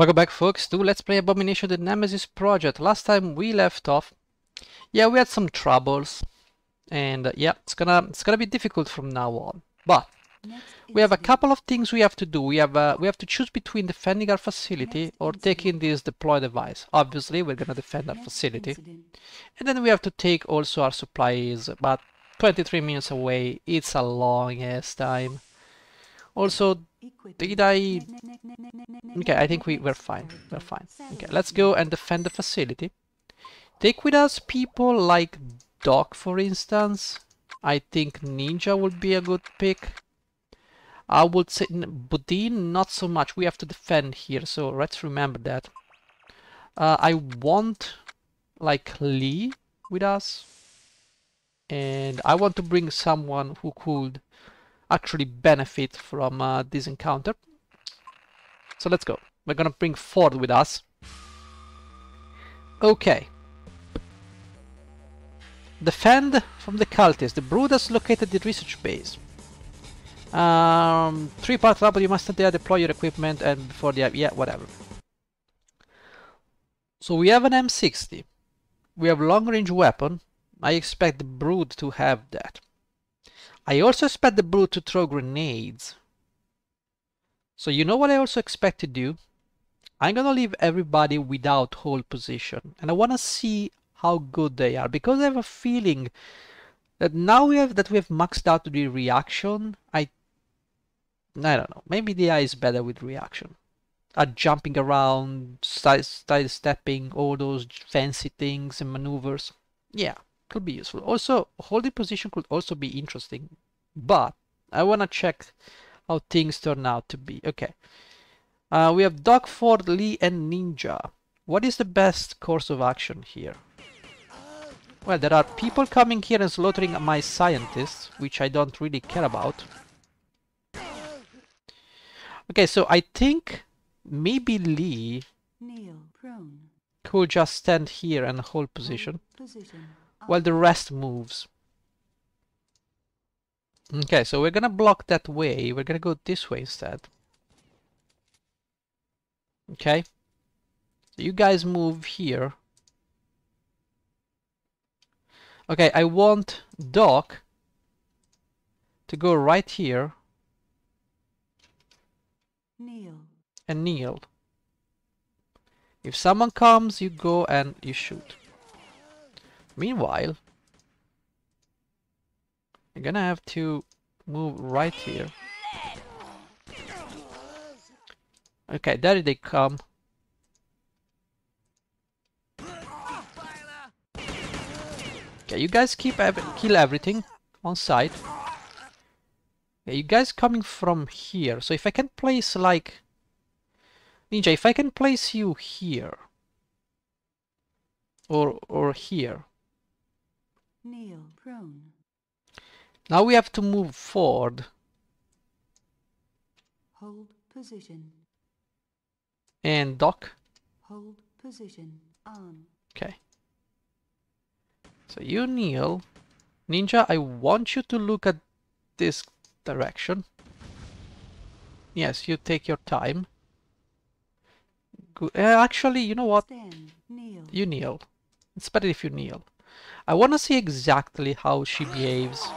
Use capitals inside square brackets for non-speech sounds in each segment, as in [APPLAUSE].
Welcome back folks to Let's Play Abomination the Nemesis Project. Last time we left off, yeah, we had some troubles. And uh, yeah, it's gonna it's gonna be difficult from now on. But we have a couple of things we have to do. We have uh, we have to choose between defending our facility or taking this deploy device. Obviously, we're gonna defend our facility. And then we have to take also our supplies, but 23 minutes away, it's a long ass time. Also, did I... Okay, I think we, we're fine. We're fine. Okay, let's go and defend the facility. Take with us people like Doc, for instance. I think Ninja would be a good pick. I would say Bodine, not so much. We have to defend here, so let's remember that. Uh, I want like Lee with us. And I want to bring someone who could actually benefit from uh, this encounter. So let's go. We're gonna bring Ford with us. Okay. Defend from the cultists. The brood has located the research base. Um, three part but you must there deploy your equipment and before the yeah whatever. So we have an M60. We have long range weapon. I expect the brood to have that. I also expect the brood to throw grenades. So you know what I also expect to do? I'm gonna leave everybody without hold position and I wanna see how good they are because I have a feeling that now we have that we have maxed out the reaction I I don't know maybe the eye is better with reaction at jumping around side stepping all those fancy things and maneuvers yeah could be useful. Also holding position could also be interesting but I want to check how things turn out to be. Okay. Uh, we have Doc Ford Lee and Ninja. What is the best course of action here? Well, there are people coming here and slaughtering my scientists, which I don't really care about. Okay, so I think maybe Lee could just stand here and hold position, position. While the rest moves. Okay, so we're gonna block that way. We're gonna go this way instead. Okay. So you guys move here. Okay, I want Doc to go right here kneel. and kneel. If someone comes, you go and you shoot. Meanwhile, I'm gonna have to move right here. Okay, there they come. Okay, you guys keep ev kill everything on site. Yeah, you guys coming from here. So if I can place like Ninja, if I can place you here or or here. Kneel prone. Now we have to move forward. Hold position. And Doc. Hold position on. Okay. So you kneel. Ninja, I want you to look at this direction. Yes, you take your time. Good. Uh, actually, you know what? Stand, kneel. You kneel. It's better if you kneel. I want to see exactly how she behaves.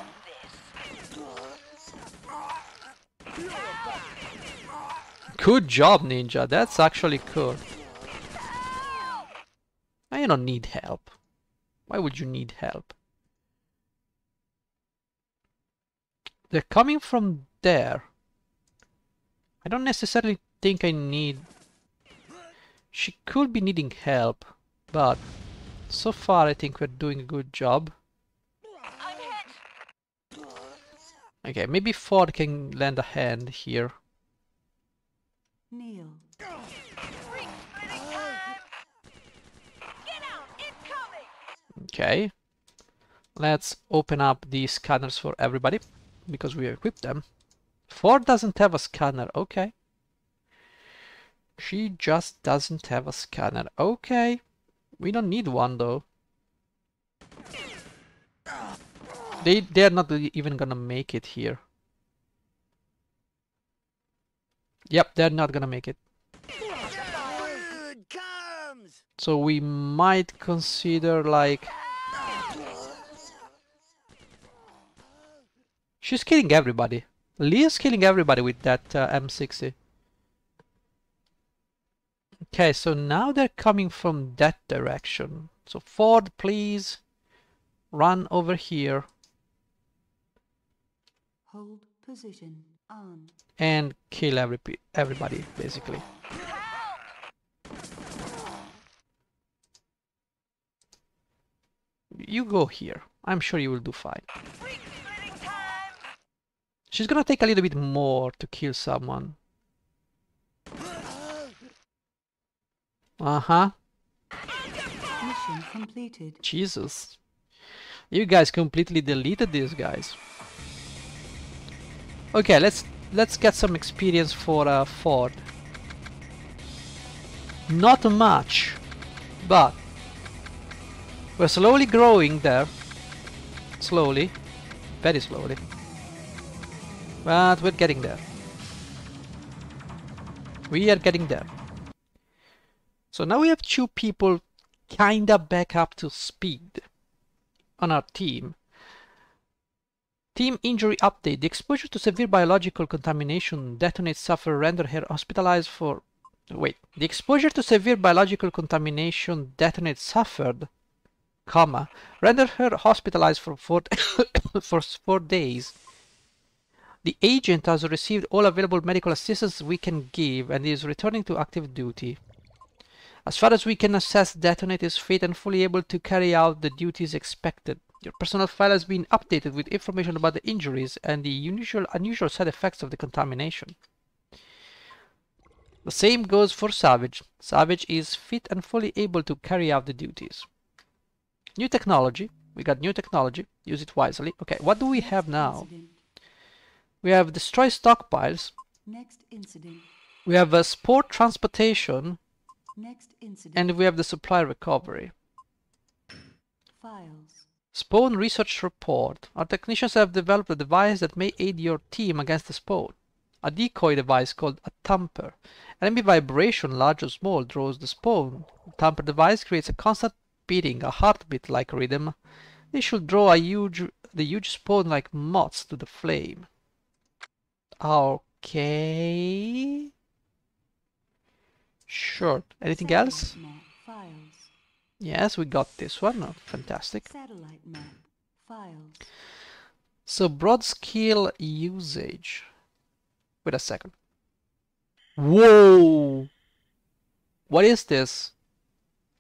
Good job, Ninja. That's actually cool. I don't need help. Why would you need help? They're coming from there. I don't necessarily think I need... She could be needing help, but so far I think we're doing a good job. Okay, maybe Ford can lend a hand here. Kneel. Okay. Let's open up the scanners for everybody because we equipped them. Ford doesn't have a scanner. Okay. She just doesn't have a scanner. Okay. We don't need one though. They they're not even gonna make it here. Yep, they're not gonna make it. So we might consider like... She's killing everybody. Leah's killing everybody with that uh, M60. Okay, so now they're coming from that direction. So Ford, please run over here Hold position on. and kill every everybody, basically. You go here. I'm sure you will do fine. She's gonna take a little bit more to kill someone. Uh-huh. Mission completed. Jesus. You guys completely deleted these guys. Okay, let's let's get some experience for uh, Ford. Not much, but we're slowly growing there. Slowly, very slowly. But we're getting there. We are getting there. So now we have two people kinda back up to speed on our team. Team injury update. The exposure to severe biological contamination detonates sufferer render her hospitalized for wait. The exposure to severe biological contamination detonates suffered comma render her hospitalized for four [COUGHS] for four days. The agent has received all available medical assistance we can give and is returning to active duty. As far as we can assess, Detonate is fit and fully able to carry out the duties expected. Your personal file has been updated with information about the injuries and the unusual, unusual side effects of the contamination. The same goes for Savage. Savage is fit and fully able to carry out the duties. New technology. We got new technology. Use it wisely. Okay, what do we have now? We have destroy stockpiles. Next incident. We have a sport transportation. Next incident. And we have the supply recovery. Files. Spawn Research Report. Our technicians have developed a device that may aid your team against the spawn. A decoy device called a tamper. Enemy vibration, large or small, draws the spawn. The tamper device creates a constant beating, a heartbeat-like rhythm. This should draw a huge, the huge spawn like moths to the flame. Okay. Sure. Anything Satellite else? Yes, we got this one. Oh, fantastic. Satellite map. Files. So brood skill usage. Wait a second. Whoa! What is this?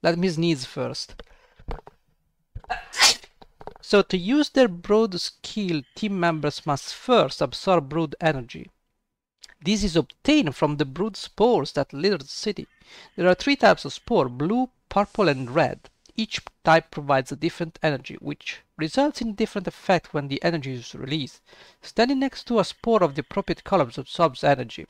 Let me sneeze first. So to use their brood skill, team members must first absorb brood energy. This is obtained from the brood spores that litter the city. There are three types of spore, blue, purple and red. Each type provides a different energy, which results in different effect when the energy is released. Standing next to a spore of the appropriate colors absorbs energy.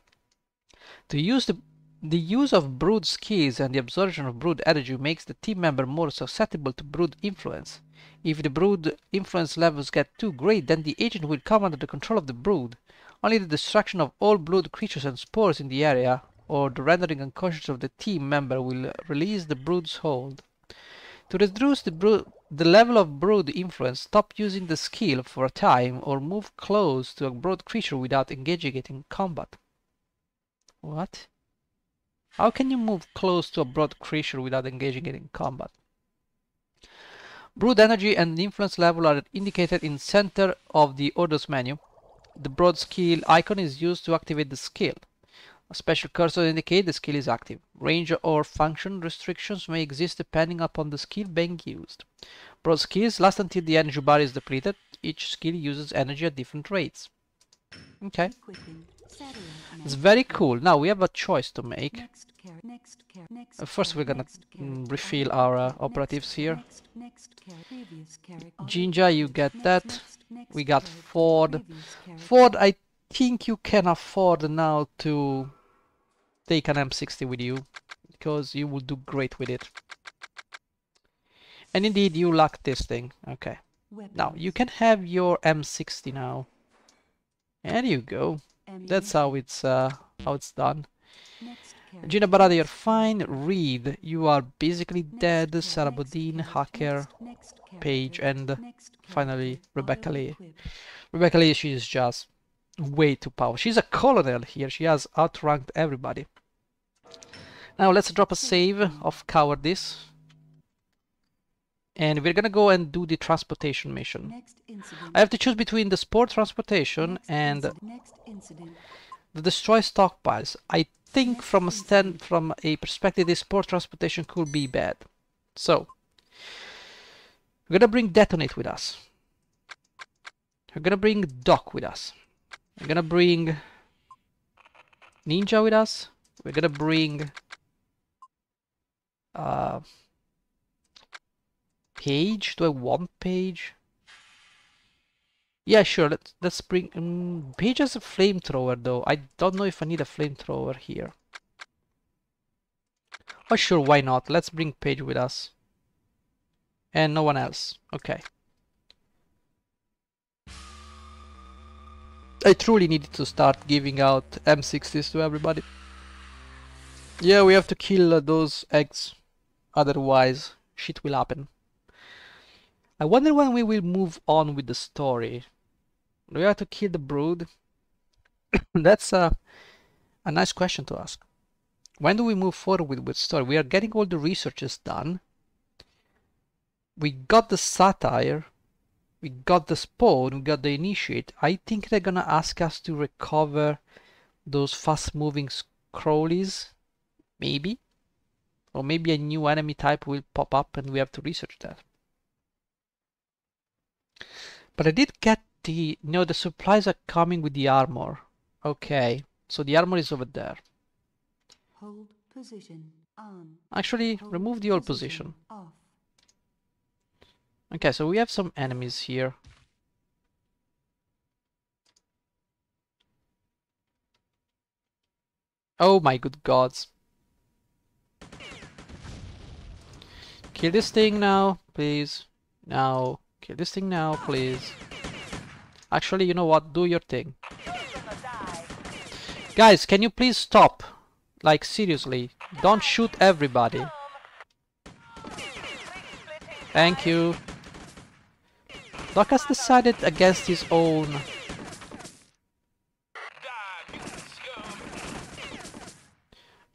To use the the use of brood skills and the absorption of brood energy makes the team member more susceptible to brood influence. If the brood influence levels get too great, then the agent will come under the control of the brood. Only the destruction of all brood creatures and spores in the area, or the rendering unconscious of the team member, will release the brood's hold. To reduce the, brood, the level of brood influence, stop using the skill for a time or move close to a brood creature without engaging it in combat. What? How can you move close to a brood creature without engaging it in combat? Brood energy and influence level are indicated in center of the orders menu. The brood skill icon is used to activate the skill. A special cursor indicates the skill is active. Range or function restrictions may exist depending upon the skill being used. Brood skills last until the energy bar is depleted. Each skill uses energy at different rates. Okay, Equipping. Satellite map. it's very cool. Now we have a choice to make. Next char- Next char- next Uh, first, we're gonna mm, refill our uh, operatives here. Next, next char- previous character. Jinja, you get that. We got. Ford. Ford, I think you can afford now to take an M60 with you because you will do great with it. And indeed, you like this thing. Okay. Now, you can have your M60 now. There you go. That's how it's uh, how it's done. Gina Barada, you're fine. Reed, you are basically dead. carry, Sarah next Bodine, Hacker, next- next carry, Page, and finally Rebecca Lee. Rebecca Lee, she is just way too powerful. She's a colonel here. She has outranked everybody. Now let's drop a save of cowardice. And we're gonna go and do the transportation mission. I have to choose between the sport transportation and incident, next incident. The destroy stockpiles. I think from a stand from a perspective this sport transportation could be bad. So we're gonna bring detonate with us. We're gonna bring Doc with us. We're gonna bring Ninja with us. We're gonna bring uh Page. Do I want Page? Yeah, sure. Let's let's bring. Um, Page has a flamethrower though. I don't know if I need a flamethrower here. Oh, sure. Why not? Let's bring Page with us. And no one else. Okay. I truly needed to start giving out M60s to everybody. Yeah, we have to kill uh, those eggs. Otherwise, shit will happen. I wonder when we will move on with the story. Do we have to kill the brood? [COUGHS] That's a, a nice question to ask. When do we move forward with, with story? We are getting all the researches done. We got the satire. We got the spawn. We got the initiate. I think they're gonna ask us to recover those fast-moving scrollies. Maybe. Or maybe a new enemy type will pop up and we have to research that. But I did get the no the supplies are coming with the armor. Okay. So the armor is over there. Hold position on. Actually Hold remove the old position. Off. Okay, so we have some enemies here. Oh my good gods. Kill this thing now, please. Now. Kill this thing now, please. Actually, you know what? Do your thing. Guys, can you please stop? Like, seriously. Don't shoot everybody. Thank you. Doc has decided against his own.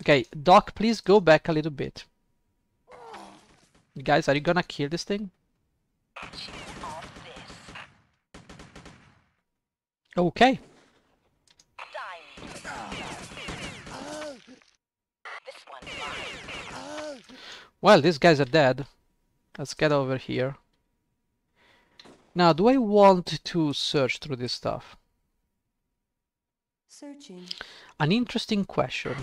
Okay, Doc, please go back a little bit. Guys, are you gonna kill this thing? Okay. Well, these guys are dead. Let's get over here. Now, do I want to search through this stuff? Searching. An interesting question.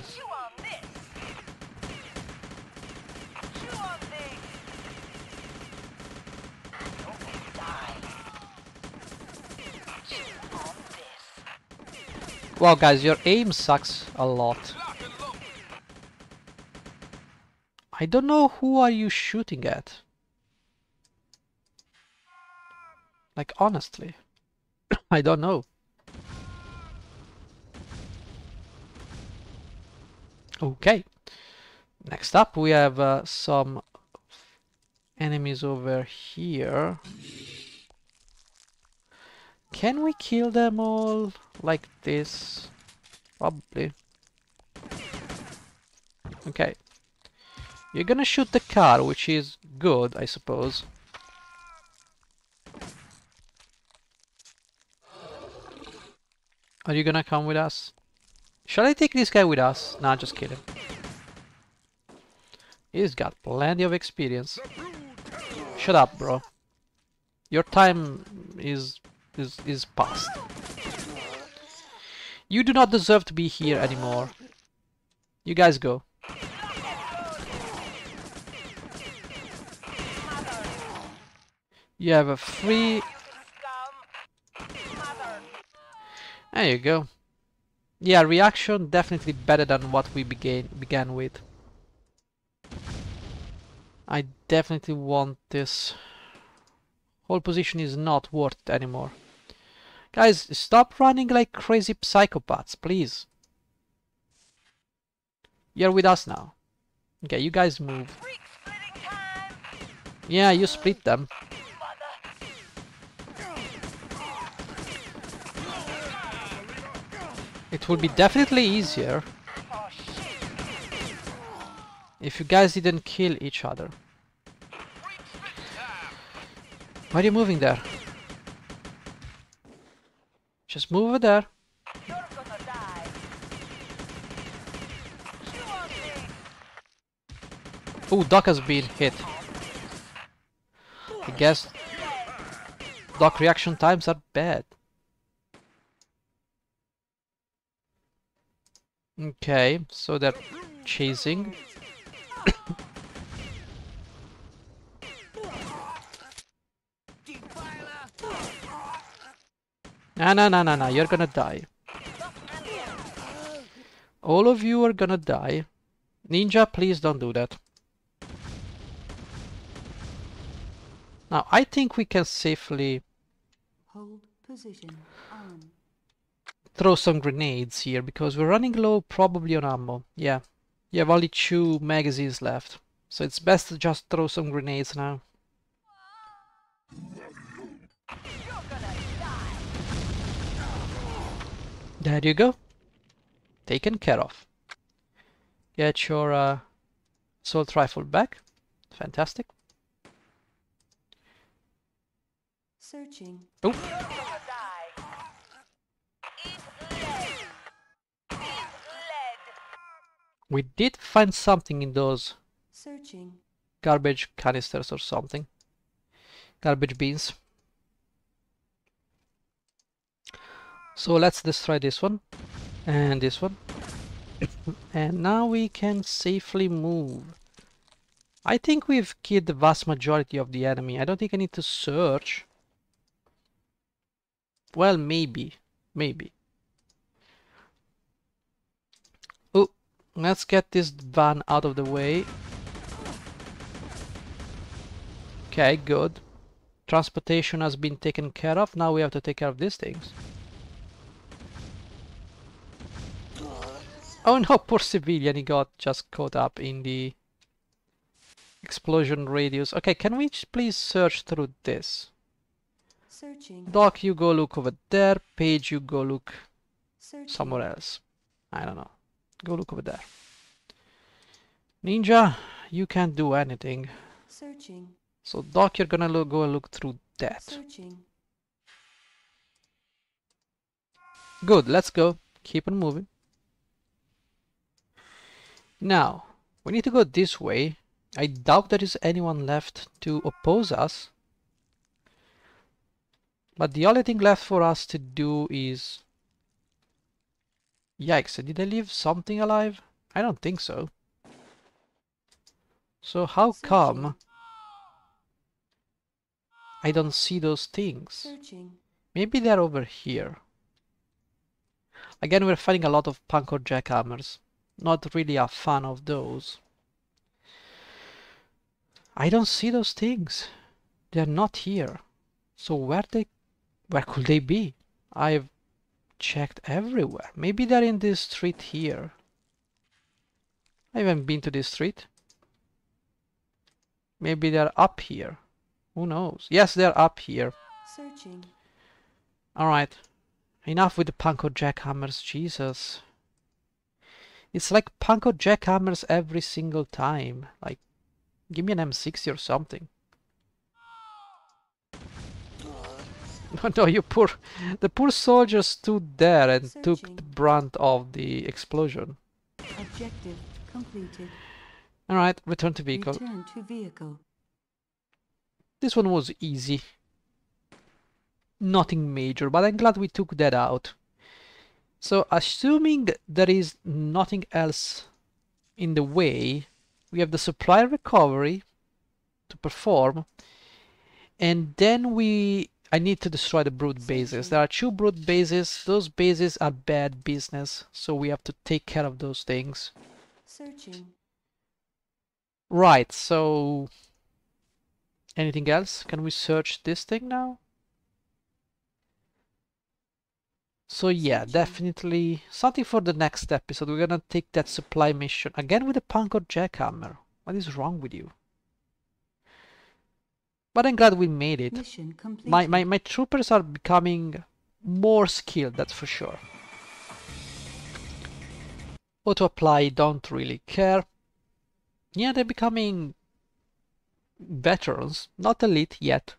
Wow, guys, your aim sucks a lot. I don't know who are you shooting at. Like, honestly. [COUGHS] I don't know. Okay. Next up, we have uh, some enemies over here. Can we kill them all like this? Probably. Okay. You're gonna shoot the car, which is good, I suppose. Are you gonna come with us? Shall I take this guy with us? Nah, just kidding. He's got plenty of experience. Shut up, bro. Your time is is is past. You do not deserve to be here anymore. You guys go. You have a free... There you go. Yeah, reaction definitely better than what we began began with. I definitely want this. Whole position is not worth it anymore. Guys, stop running like crazy psychopaths, please. You're with us now. Okay, you guys move. Yeah, you split them. It would be definitely easier if you guys didn't kill each other. Why are you moving there? Just move over there. Oh, Doc has been hit. I guess Doc reaction times are bad. Okay, so they're chasing. [COUGHS] [COUGHS] No, no, no, no, no, you're gonna die. All of you are gonna die. Ninja, please don't do that. Now, I think we can safely Hold position. On. throw some grenades here because we're running low probably on ammo. Yeah, you have only two magazines left. So it's best to just throw some grenades now. There you go. Taken care of. Get your uh, assault rifle back. Fantastic. Searching. Oh, we did find something in those Searching. garbage canisters or something. Garbage bins. So let's destroy this one and this one. and now we can safely move. I think we've killed the vast majority of the enemy. I don't think I need to search. Well, maybe. Maybe. Oh, let's get this van out of the way. Okay, good. Transportation has been taken care of. Now we have to take care of these things. Oh no, [LAUGHS] poor civilian. He got just caught up in the explosion radius. Okay, can we please search through this? Searching. Doc, you go look over there. Page, you go look Searching. somewhere else. I don't know. Go look over there. Ninja, you can't do anything. Searching. So Doc, you're gonna look, go and look through that. Searching. Good, let's go. Keep on moving. Now, we need to go this way. I doubt there is anyone left to oppose us. But the only thing left for us to do is... Yikes, did I leave something alive? I don't think so. So how come I don't see those things? Searching. Maybe they're over here. Again, we're finding a lot of Pancor jackhammers. Not really a fan of those. I don't see those things. They're not here. So where they where could they be? I've checked everywhere. Maybe they're in this street here. I haven't been to this street. Maybe they're up here. Who knows? Yes, they're up here. Searching. Alright. Enough with the Pancor jackhammers, Jesus. It's like Pancor jackhammers every single time. Like, give me an M60 or something. [LAUGHS] No, no, you poor... The poor soldier stood there and took the brunt of the explosion. Objective completed. Alright, return to vehicle. Return to vehicle. This one was easy. Nothing major, but I'm glad we took that out. So, assuming there is nothing else in the way, we have the supply recovery to perform, and then we I need to destroy the brood bases. There are two brood bases. Those bases are bad business, so we have to take care of those things. Searching. Right, so anything else? Can we search this thing now? So yeah, definitely something for the next episode. We're gonna take that supply mission again with the Pancor jackhammer. What is wrong with you? But I'm glad we made it. My my my troopers are becoming more skilled, that's for sure. Auto apply, don't really care. Yeah, they're becoming veterans, not elite yet.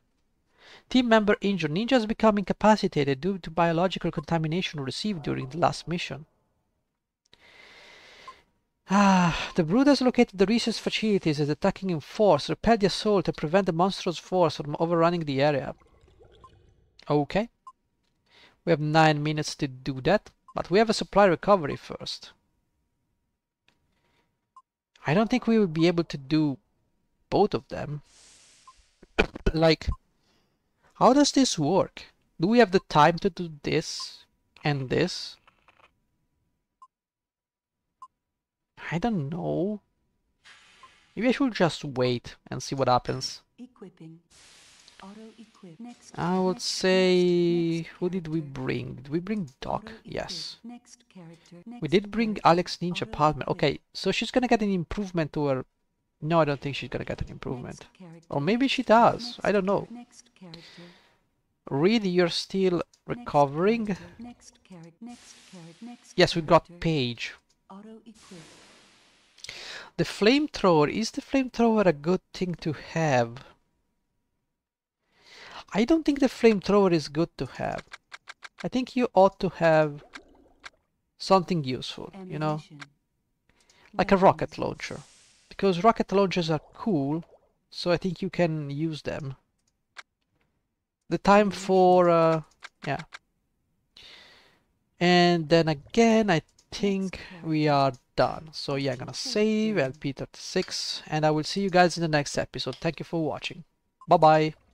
Team member injured. Ninja has become incapacitated due to biological contamination received during the last mission. Ah, the brood has located the research facilities is attacking in force. Repel the assault and prevent the monstrous force from overrunning the area. Okay. We have nine minutes to do that, but we have a supply recovery first. I don't think we will be able to do both of them. [COUGHS] like, how does this work? Do we have the time to do this and this? I don't know. Maybe I should just wait and see what happens. Equipping. Auto equip. Next. I would say, who did we bring? Did we bring Doc? Yes. Next character. We did bring. Alex Ninja Palmer. Okay, so she's gonna get an improvement to her. No, I don't think she's gonna get an improvement. Or maybe she does. I don't know. Next character. Reed, you're still recovering. character. Next character. Next character. Yes, we got character. Paige. Auto equip. The flamethrower. Is the flamethrower a good thing to have? I don't think the flamethrower is good to have. I think you ought to have something useful, you know, like a rocket launcher. Because rocket launchers are cool, so I think you can use them. The time for, uh, yeah. And then again, I think we are done. So yeah, I'm gonna save LP36, and I will see you guys in the next episode. Thank you for watching. Bye bye.